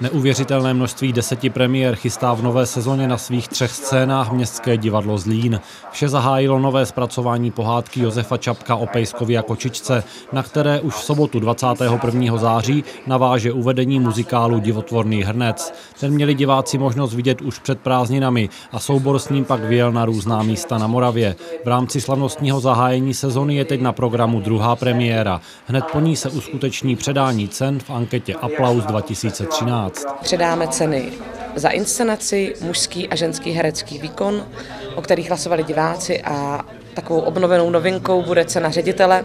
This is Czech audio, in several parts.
Neuvěřitelné množství deseti premiér chystá v nové sezóně na svých třech scénách Městské divadlo Zlín. Vše zahájilo nové zpracování pohádky Josefa Čapka o Pejskovi a Kočičce, na které už v sobotu 21. září naváže uvedení muzikálu Divotvorný hrnec. Ten měli diváci možnost vidět už před prázdninami a soubor s ním pak vyjel na různá místa na Moravě. V rámci slavnostního zahájení sezony je teď na programu druhá premiéra. Hned po ní se uskuteční předání cen v anketě Aplaus 2013. Předáme ceny za inscenaci, mužský a ženský herecký výkon, o kterých hlasovali diváci a takovou obnovenou novinkou bude cena ředitele,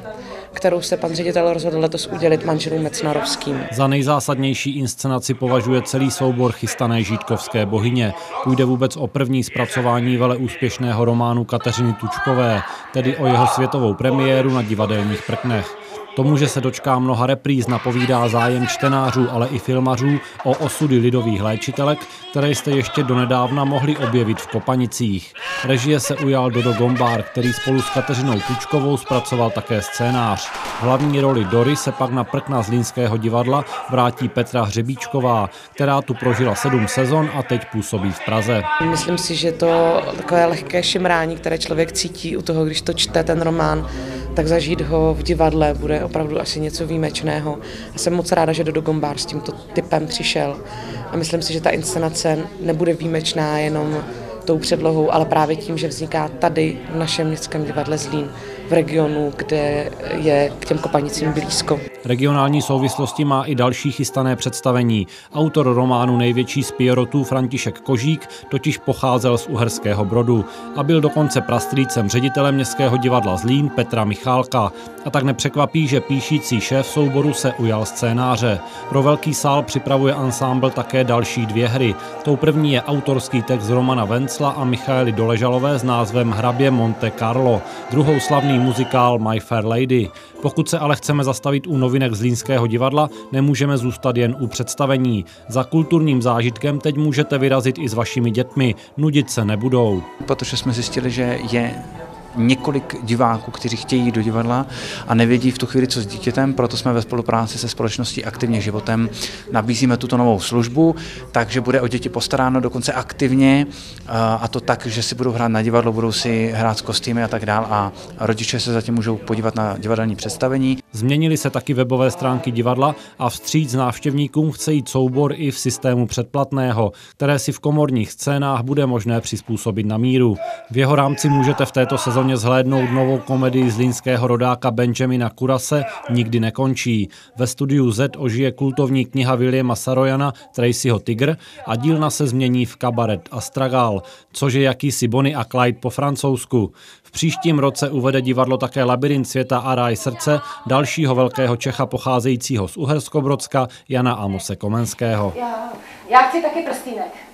kterou se pan ředitel rozhodl letos udělit manželům Mecnarovským. Za nejzásadnější inscenaci považuje celý soubor chystané žítkovské bohyně. Půjde vůbec o první zpracování vele úspěšného románu Kateřiny Tučkové, tedy o jeho světovou premiéru na divadelních prknech. Tomu, že se dočká mnoha repríz, napovídá zájem čtenářů, ale i filmařů o osudy lidových léčitelek, které jste ještě donedávna mohli objevit v Kopanicích. Režie se ujal Dodo Gombár, který spolu s Kateřinou Tučkovou zpracoval také scénář. Hlavní roli Dory se pak na prkna Zlínského divadla vrátí Petra Hřebíčková, která tu prožila sedm sezon a teď působí v Praze. Myslím si, že to takové lehké šimrání, které člověk cítí u toho, když to čte ten román, tak zažít ho v divadle bude opravdu asi něco výjimečného. A jsem moc ráda, že Dodo Gombár s tímto typem přišel. A myslím si, že ta inscenace nebude výjimečná jenom tou předlohou, ale právě tím, že vzniká tady v našem městském divadle Zlín, v regionu, kde je k těm kopanicím blízko. Regionální souvislosti má i další chystané představení. Autor románu Největší z Pierotů František Kožík totiž pocházel z Uherského Brodu a byl dokonce prastrýcem ředitele Městského divadla Zlín Petra Michálka. A tak nepřekvapí, že píšící šéf souboru se ujal scénáře. Pro velký sál připravuje ansámbl také další dvě hry. Tou první je autorský text Romana Vencla a Michaely Doležalové s názvem Hrabě Monte Carlo. Druhou slavný muzikál My Fair Lady. Pokud se ale chceme zastavit u novinek z Línského divadla, nemůžeme zůstat jen u představení. Za kulturním zážitkem teď můžete vyrazit i s vašimi dětmi. Nudit se nebudou. Protože jsme zjistili, že je několik diváků, kteří chtějí jít do divadla a nevědí v tu chvíli, co s dítětem, proto jsme ve spolupráci se společností Aktivně životem nabízíme tuto novou službu, takže bude o děti postaráno dokonce aktivně a to tak, že si budou hrát na divadlo, budou si hrát s kostýmy a tak dál a rodiče se zatím můžou podívat na divadelní představení. Změnily se taky webové stránky divadla a vstříc návštěvníkům chce jít soubor i v systému předplatného, které si v komorních scénách bude možné přizpůsobit na míru. V jeho rámci můžete v této sezóně sezóně zhlédnout novou komedii z línského rodáka Benjamina Kurase Nikdy nekončí. Ve studiu Z ožije kultovní kniha Williama Sarojana Tracyho Tigr a dílna se změní v kabaret Astragal, což je jakýsi Bonnie a Clyde po francouzsku. V příštím roce uvede divadlo také Labirint světa a ráj srdce dalšího velkého Čecha pocházejícího z Uherskobrodska Jana Amose Komenského. Já, já chci taky prstýnek.